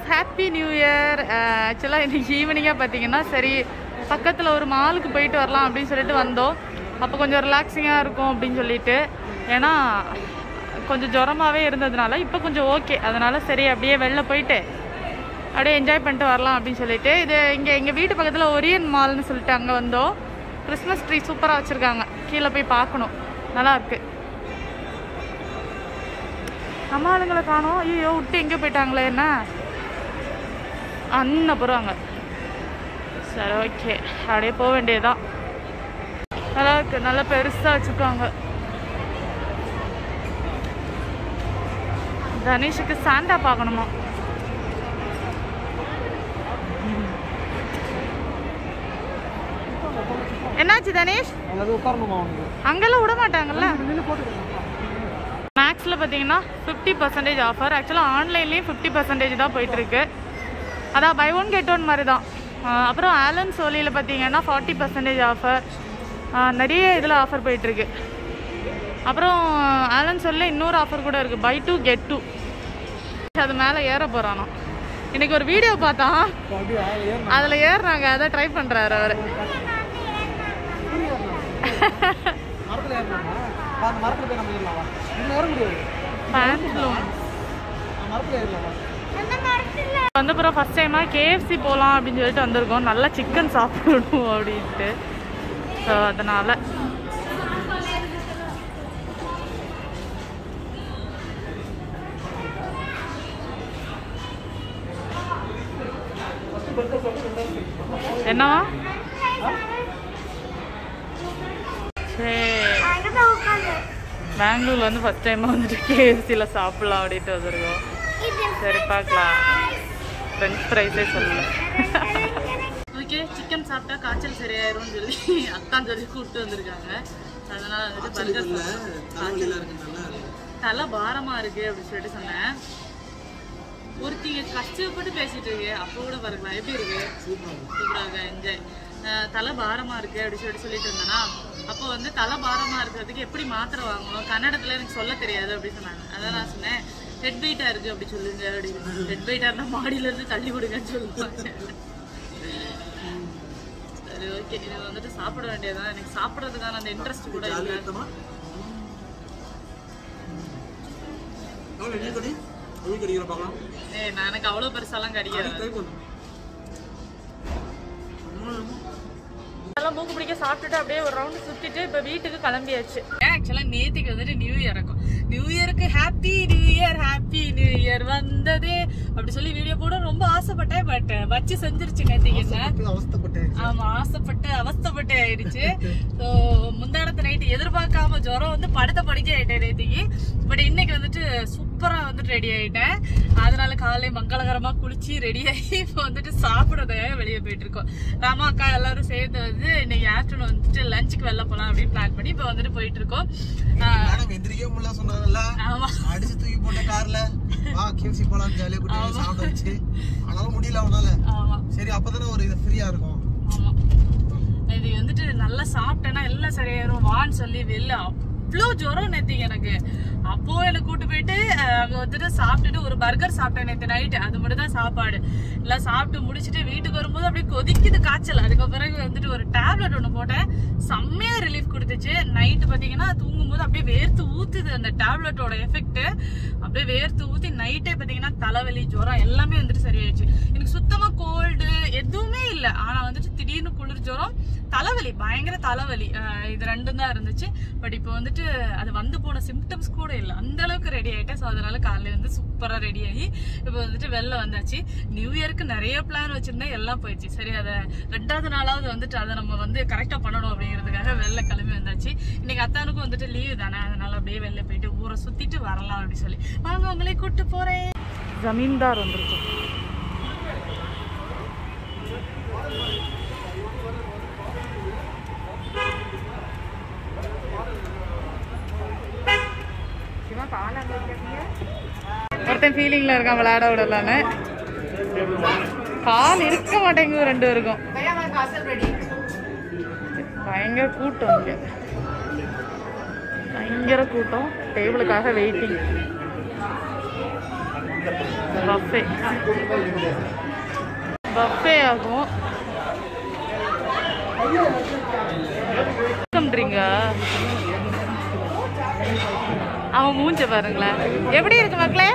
Friends happy new year ஆக்சுவலாக இன்னைக்கு ஈவினிங்காக பார்த்தீங்கன்னா சரி பக்கத்தில் ஒரு மாலுக்கு போயிட்டு வரலாம் அப்படின்னு சொல்லிட்டு வந்தோம். அப்போ கொஞ்சம் ரிலாக்ஸிங்காக இருக்கும் அப்படின்னு சொல்லிட்டு. ஏன்னா கொஞ்சம் ஜுரமாகவே இருந்ததுனால இப்போ கொஞ்சம் ஓகே அதனால சரி அப்படியே வெளில போயிட்டு அப்படியே என்ஜாய் பண்ணிட்டு வரலாம் அப்படின்னு சொல்லிட்டு. இது இங்கே எங்கள் வீட்டு பக்கத்தில் ஒரியன் மால்னு சொல்லிட்டு அங்கே வந்தோம். கிறிஸ்மஸ் ட்ரீ சூப்பராக வச்சுருக்காங்க. கீழே போய் பார்க்கணும். நல்லா இருக்கு. நம்ம ஆளுங்களை காணோம். ஐயோ விட்டு எங்கே போயிட்டாங்களே என்ன? அண்ணன் போகிறாங்க சரி ஓகே அப்படியே போக வேண்டியதுதான். நல்லா இருக்கு. நல்லா பெருசாக வச்சுருக்காங்க. தனுஷுக்கு சாண்டா பார்க்கணுமா? என்னாச்சு தனேஷ்? அங்கெல்லாம் விட மாட்டாங்கல்ல? மேக்ஸில் பார்த்தீங்கன்னா ஃபிஃப்டி பர்சன்டேஜ் ஆஃபர் ஆக்சுவலாக ஆன்லைன்லேயும் ஃபிஃப்டி பர்சன்டேஜ் தான் போயிட்டுருக்கு அதான் பை ஒன் கெட் ஒன் மாதிரி தான் அப்புறம் ஆலன் சோலியில் பார்த்தீங்கன்னா ஃபார்ட்டி பர்சன்டேஜ் ஆஃபர் நிறைய இதில் ஆஃபர் போயிட்டுருக்கு. அப்புறம் ஆலன் சோலில் இன்னொரு ஆஃபர் கூட இருக்குது பை டூ கெட் டூ அது மேலே ஏற போகிறானோ இன்னைக்கு ஒரு வீடியோ ஏறணும் அதில் ஏறுறாங்க. அதை ட்ரை பண்ணுறாரு அவர். பேண்ட்லூம் வந்து அப்புறம் ஃபஸ்ட் டைமாக கேஎஃப்சி போகலாம் அப்படின்னு சொல்லிட்டு வந்திருக்கோம். நல்லா சிக்கன் சாப்பிடணும் அப்படின்ட்டு. ஸோ அதனால். என்னவா? பெங்களூர்ல வந்து ஃபஸ்ட் டைம் வந்துட்டு கேஎஃப்சியில் சாப்பிடலாம் அப்படின்ட்டு வந்திருக்கோம். சரி பார்க்கலாம். ஃப்ரெஞ்ச் ஃப்ரைஸே சொல்லல ஓகே சிக்கன் சாப்பிட்டா காய்ச்சல் சரியாயிரும்னு சொல்லி அத்தான் சொல்லி கூப்பிட்டு வந்திருக்காங்க. அதனால வந்துட்டு பர்கர் தலை பாரமா இருக்கு அப்படின்னு சொல்லிட்டு சொன்னேன். ஒருத்திங்க கஷ்டப்பட்டு பேசிட்டு இருக்கு. அப்போ கூட பாருங்களா எப்படி இருக்கு? சூப்பரா இருக்கு. என்ஜாய் தலை பாரமா இருக்கு அப்படின்னு சொல்லிட்டு சொல்லிட்டு இருந்தேனா அப்போ வந்து தலை பாரமா இருக்கிறதுக்கு எப்படி மாத்திரை வாங்கணும்? கன்னடத்துல எனக்கு சொல்ல தெரியாது அப்படின்னு சொன்னாங்க. அதான் நான் சொன்னேன். ஹெட் வெயிட்டா இருக்கு அப்படி சொல்லுங்க அப்படின்னு. ஹெட் வெயிட்டா இருந்தா மாடியில இருந்து தள்ளி விடுங்கன்னு சொல்லுவாங்க. சரி ஓகே இது வந்துட்டு சாப்பிட வேண்டியதுதான். எனக்கு சாப்பிட்றதுக்கான அந்த இன்ட்ரெஸ்ட் கூட இல்லை. எனக்கு அவ்வளோ பெருசாலாம் கிடையாது அதெல்லாம் மூக்கு பிடிக்க சாப்பிட்டுட்டு அப்படியே ஒரு ரவுண்டு சுத்திட்டு இப்ப வீட்டுக்கு கிளம்பியாச்சு. ஆக்சுவலா நேத்திக்கு வந்துட்டு நியூ இயர் இருக்கும் நியூ இயருக்கு happy new year happy new year வந்ததே அப்படி சொல்லி வீடியோ போட ரொம்ப ஆசைப்பட்டேன் பட் வச்சு செஞ்சிருச்சு என்ன அவஸ்தப்பட்டேன் ஆமா ஆசைப்பட்டு அவஸ்தைப்பட்டு ஆயிடுச்சு ஸோ முந்தானத்து நைட்டு எதிர்பார்க்காம ஜுரம் வந்து படுத்த படிக்க ஆயிட்டேன் நேத்திக்கு பட் இன்னைக்கு வந்துட்டு சூப்பரா வந்துட்டு ரெடி ஆயிட்டேன். அதனால காலை மங்களகரமா குளிச்சு ரெடி ஆகி இப்போ வந்துட்டு சாப்பிடறதுக்காக வெளியே போயிட்டு இருக்கோம். ராமா அக்கா எல்லாரும் சேர்ந்து வந்து இன்னைக்கு ஆஃப்டர்நூன் வந்துட்டு லஞ்சுக்கு வெளில போலாம் அப்படின்னு பிளான் பண்ணி இப்போ வந்துட்டு போயிட்டு இருக்கோம். ஆஹ் மேடம் எந்திரிக்கவே முடியல சொன்னாங்கல்ல? ஆமா. அடிச்சு தூக்கி போட்ட கார்ல. வா கேஎஃப்சி போலாம் ஜாலியா கூட்டி சாப்பிட வச்சு ஆனாலும் முடியல அவனால ஆமா. சரி அப்பதானே ஒரு இது ஃப்ரீயா இருக்கும். ஆமா. இது வந்துட்டு நல்லா சாப்பிட்டேன்னா எல்லாம் சரியாயிரும். வான்னு சொல்லி வெளில அவ்வளோ ஜுரம் நேத்திங்க எனக்கு. அப்போ என்னை கூட்டு போயிட்டு அங்க வந்துட்டு சாப்பிட்டுட்டு ஒரு பர்கர் சாப்பிட்டேன் நேற்று நைட்டு அது மட்டும் தான் சாப்பாடு. எல்லாம் சாப்பிட்டு முடிச்சுட்டு வீட்டுக்கு வரும்போது அப்படியே கொதிக்குது காய்ச்சல். அதுக்கு பிறகு வந்துட்டு ஒரு டேப்லெட் ஒன்று போட்டேன். செம்மையா ரிலீஃப் கொடுத்துச்சு. நைட்டு பார்த்தீங்கன்னா தூங்கும்போது அப்படியே வேர்த்து ஊத்துது அந்த டேப்லெட்டோட எஃபெக்ட் அப்படியே வேர்த்து ஊத்தி நைட்டே பார்த்தீங்கன்னா தலைவலி ஜுரம் எல்லாமே வந்துட்டு சரியாயிடுச்சு. எனக்கு சுத்தமா கோல்டு எதுவுமே இல்லை. ஆனா வந்துட்டு திடீர்னு குளிர் ஜுரம் தலைவலி பயங்கர தலைவலி. இது ரெண்டும் தான் இருந்துச்சு. பட் இப்போ வந்துட்டு அது வந்து போன சிம்டம்ஸ் கூட இல்லை. அந்த அளவுக்கு ரெடி ஆகிட்டேன் ஸோ அதனால காலையில் வந்து சூப்பராக ரெடி ஆகி இப்போ வந்துட்டு வெளில வந்தாச்சு. நியூ இயருக்கு நிறைய பிளான் வச்சுருந்தேன் எல்லாம் போயிடுச்சு. சரி அதை ரெண்டாவது நாளாவது வந்துட்டு அதை நம்ம வந்து கரெக்டாக பண்ணணும் அப்படிங்கிறதுக்காக வெளில கிளம்பி வந்தாச்சு. இன்னைக்கு அத்தானுக்கும் வந்துட்டு லீவு தானே. அதனால அப்படியே வெளில போயிட்டு ஊரை சுற்றிட்டு வரலாம் அப்படின்னு சொல்லி. வாங்க உங்களே கூப்பிட்டு போகிறேன் ஜமீன்தார் வந்திருக்கோம் ஒருத்தன் ஃபீலிங்ல இருக்கான் விளையாட விடலான்னு கால் இருக்க மாட்டேங்குது ரெண்டு பேருக்கும். பயங்கர கூட்டம் இங்க. பயங்கர கூட்டம். டேபிளுக்காக வெயிட்டிங் பஃபே பஃபே ஆகும். அவன் மூஞ்ச பாருங்களேன். எப்படி இருக்கு மக்களே?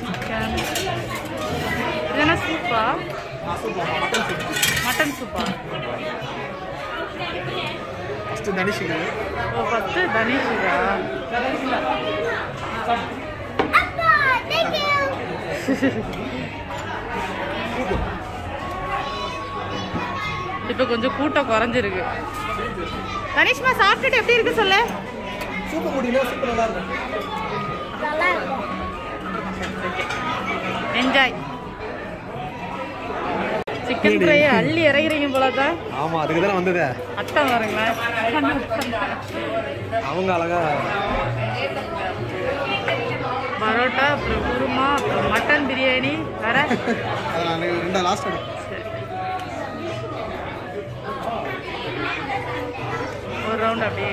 Chicken. இது என்ன சூப்பா? மட்டன் சூப்பா? ஃபஸ்ட்டு தனிஷுக்கு ஓ ஃபஸ்ட்டு தனிஷுக்கா இப்போ கொஞ்சம் கூட்டம் குறைஞ்சிருக்கு. தனிஷ்மா சாப்பிட்டுட்டு எப்படி இருக்கு சொல்லு? சூப்பர் குடினா சூப்பர் நல்லா இருக்கும் என்ஜாய் சிக்கன் ஃப்ரை அள்ளி இறங்குறீங்க போல தான் ஆமாம் அதுக்கு தானே வந்தது. அட்டை பாருங்களேன் அவங்க அழகா பரோட்டா அப்புறம் குருமா அப்புறம் மட்டன் பிரியாணி. வேற? ரெண்டா லாஸ்ட் ரவுண்ட் அப்படியே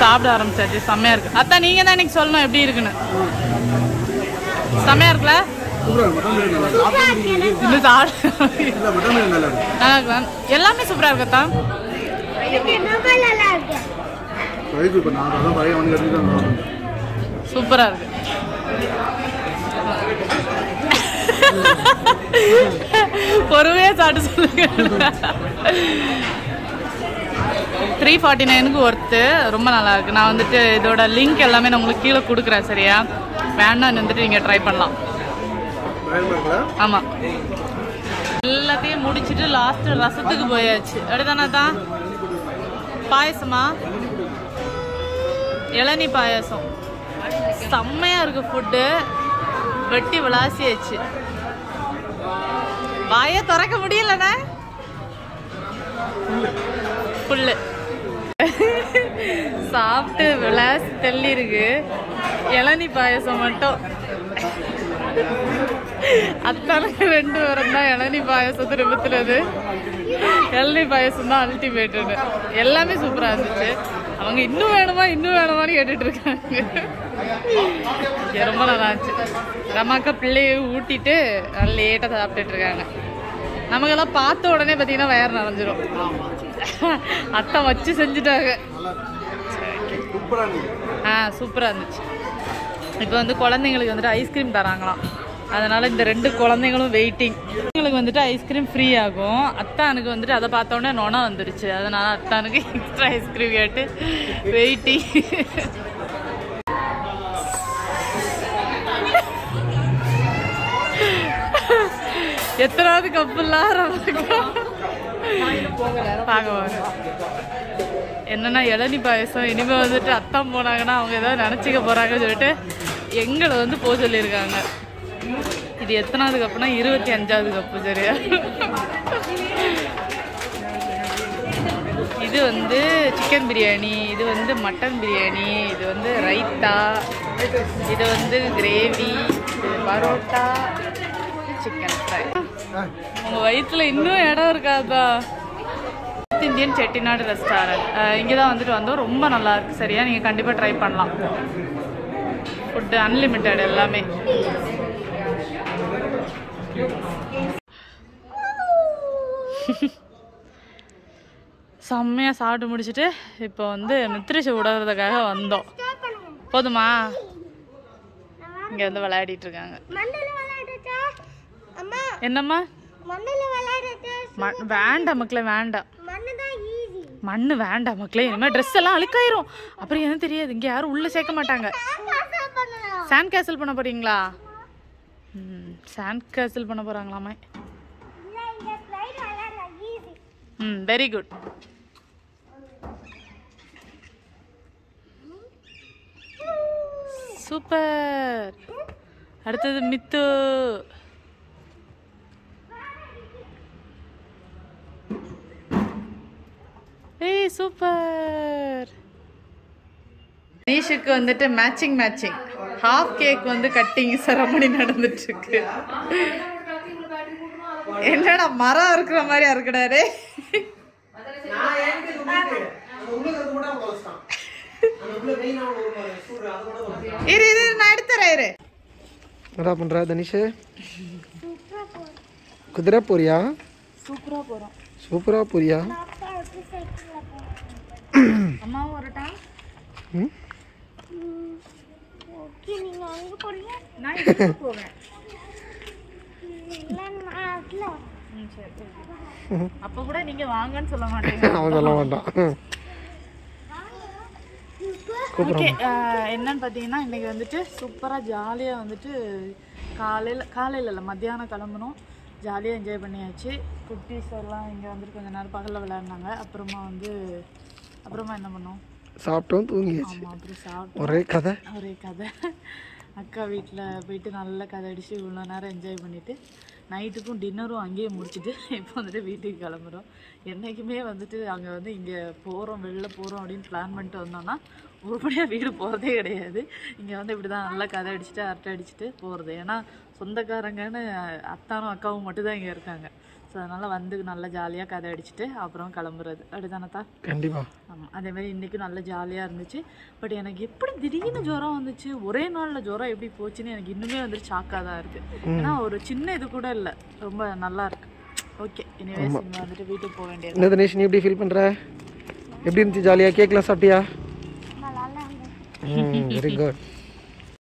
சாப்பிட ஆரம்பிச்சாச்சு செம்மையா இருக்கு. அத்தா நீங்க தான் இன்னைக்கு சொல்லணும் எப்படி இருக்குன்னு. செம்மையா இருக்குல்ல? எல்லாமே சூப்பரா இருக்கத்தா சூப்பரா இருக்கு. பொறுமையா சாப்பிட்டு சொல்லுங்க. த்ரீ ஃபார்ட்டி நைனுக்கு ஒர்த்து ரொம்ப நல்லா இருக்கு. நான் வந்துட்டு இதோட லிங்க் எல்லாமே நான் உங்களுக்கு கீழே கொடுக்குறேன் சரியா? வேண்டாம் வந்துட்டு நீங்கள் ட்ரை பண்ணலாம். ஆமாம் எல்லாத்தையும் முடிச்சிட்டு லாஸ்ட் ரசத்துக்கு போயாச்சு. அப்படிதானே தான் பாயசமா? இளநீ பாயாசம். செம்மையா இருக்கு ஃபுட்டு வெட்டி விளாசியாச்சு. வாயை திறக்க முடியலண்ணா. புல்லு. சாப்பிட்டு விளாசி தள்ளி இருக்கு இளநீ பாயசம் மட்டும். அத்தனைக்கு ரெண்டு பேரும் தான் இளநி பாயசம் நிமித்துறது இளநீ பாயசம் தான் அல்டிமேட்டு எல்லாமே சூப்பராக இருந்துச்சு. அவங்க இன்னும் வேணுமா இன்னும் வேணுமான்னு கேட்டுட்டு இருக்காங்க ரொம்ப நல்லா இருந்துச்சு ரமாக்கா பிள்ளைய ஊட்டிட்டு லேட்டாக சாப்பிட்டுட்டு இருக்காங்க நமக்கெல்லாம் பார்த்த உடனே பார்த்தீங்கன்னா வயர் நிறைஞ்சிரும். அத்தை வச்சு செஞ்சுட்டாங்க. ஆ சூப்பராக இருந்துச்சு. இப்போ வந்து குழந்தைங்களுக்கு வந்துட்டு ஐஸ்கிரீம் தராங்களாம். அதனால இந்த ரெண்டு குழந்தைங்களும் வெயிட்டிங் குழந்தைங்களுக்கு வந்துட்டு ஐஸ்கிரீம் ஃப்ரீ ஆகும். அத்தானுக்கு வந்துட்டு அதை பார்த்தோன்னே நொணா வந்துருச்சு. அதனால அத்தானுக்கு எக்ஸ்ட்ரா ஐஸ்கிரீம் கேட்டு வெயிட்டிங் எத்தனாவது கப்புலாம் பார்க்க வாங்க என்னன்னா இளநி பாயசம். இனிமே வந்துட்டு அத்தான் போனாங்கன்னா அவங்க ஏதாவது நினச்சிக்க போறாங்கன்னு சொல்லிட்டு எங்களை வந்து போக சொல்லியிருக்காங்க. இது எத்தனாவது கப்புனா இருபத்தி அஞ்சாவது கப்பு சரியா? இது வந்து சிக்கன் பிரியாணி இது வந்து மட்டன் பிரியாணி இது வந்து ரைத்தா இது வந்து கிரேவி இது பரோட்டா சிக்கன் ஃப்ரை உங்கள் வயிற்றில் இன்னும் இடம் இருக்காதா? நார்த் இந்தியன் செட்டிநாடு ரெஸ்டாரண்ட் இங்கே தான் வந்துட்டு வந்தோம். ரொம்ப நல்லா இருக்கு சரியா? நீங்கள் கண்டிப்பாக ட்ரை பண்ணலாம். ஃபுட்டு அன்லிமிட்டெட் எல்லாமே. செம்மையாக சாப்பிட்டு முடிச்சுட்டு இப்போ வந்து மித்ரிஷை விடுறதுக்காக வந்தோம். போதுமா? இங்கே வந்து விளையாடிட்டு இருக்காங்க. என்னம்மா? மண் வேண்டாம் மக்களே வேண்டாம் மண்ணு வேண்டாம் மக்களே இனிமேல் ட்ரெஸ் எல்லாம் அழுக்காயிரும். அப்புறம் என்ன தெரியாது இங்கே யாரும் உள்ளே சேர்க்க மாட்டாங்க. சாண்ட் கேசல் பண்ண போறீங்களா? சாண்ட் கேசல் பண்ண போகிறாங்களாமே ம் வெரி குட் சூப்பர் அடுத்தது மித்து. ஏய் சூப்பர் நீஷுக்கு வந்துட்டு மேட்சிங் மேட்சிங் ஹாஃப் கேக் வந்து கட்டிங் செரமனி நடந்துட்டு இருக்கு என்னடா மரம் இருக்கிற ஒரு கூட வச்சிட்டான். இரு இரு நான் எடுத்துறேன் இரு. என்னடா பண்ற தனிஷ்? குதிரை போறியா சூப்பரா போறோம். சூப்பரா போறியா? அப்பா எப்படி சைக்கிள்ல போறோம் அம்மாவும் வரட்டா ம்? ஓகே நீங்க அங்க போறீங்க நான் இதுக்கு போவேன் இல்ல நான் அதுல ம், சரி, சரி. அப்ப கூட நீங்க வாங்கன்னு சொல்ல மாட்டீங்க. அவன் சொல்ல மாட்டான். ஓகே என்னன்னு பார்த்தீங்கன்னா இன்னைக்கு வந்துட்டு சூப்பராக ஜாலியாக வந்துட்டு காலையில் காலையில் இல்லை மத்தியானம் கிளம்புனோம். ஜாலியாக என்ஜாய் பண்ணியாச்சு. குட்டீஸ் எல்லாம் இங்கே வந்துட்டு கொஞ்ச நேரம் பகலில் விளையாடினாங்க. அப்புறமா வந்து அப்புறமா என்ன பண்ணோம்? சாப்பிட்டோம் தூங்கியாச்சு. ஆமாம் அப்புறம் சாப்பிட்டோம். ஒரே கதை. ஒரே கதை. அக்கா வீட்டில் போயிட்டு நல்லா கதை அடித்து இவ்வளோ நேரம் என்ஜாய் பண்ணிவிட்டு நைட்டுக்கும் டின்னரும் அங்கேயே முடிச்சுட்டு இப்போ வந்துட்டு வீட்டுக்கு கிளம்புறோம். என்றைக்குமே வந்துட்டு அங்கே வந்து இங்கே போகிறோம் வெளில போகிறோம் அப்படின்னு பிளான் பண்ணிட்டு வந்தோம்னா உருப்படியாக வீடு போகிறதே கிடையாது. இங்கே வந்து இப்படி தான் நல்லா கதை அடிச்சுட்டு அரட்டை அடிச்சுட்டு போகிறது ஏன்னா சொந்தக்காரங்கன்னு அத்தானும் அக்காவும் மட்டும்தான் இங்கே இருக்காங்க. ஸோ அதனால் வந்து நல்லா ஜாலியாக கதை அடிச்சுட்டு அப்புறம் கிளம்புறது. அப்படிதானத்தா கண்டிப்பா. ஆமாம் அதே மாதிரி இன்றைக்கும் நல்ல ஜாலியாக இருந்துச்சு. பட் எனக்கு எப்படி திடீர்னு ஜுரம் வந்துச்சு ஒரே நாளில் ஜுரம் எப்படி போச்சுன்னு எனக்கு இன்னுமே வந்துட்டு ஷாக்காக தான் இருக்குது ஏன்னா ஒரு சின்ன இது கூட இல்லை. ரொம்ப நல்லா இருக்கு. ஓகே இனிவேஸ் இங்கே வந்துட்டு வீட்டுக்கு போக வேண்டியது என்ன தினேஷ் நீ எப்படி ஃபீல் பண்ற? எப்படி இருந்துச்சு ஜாலியா கேக்லாம் சாப்பிட்டியா? Very good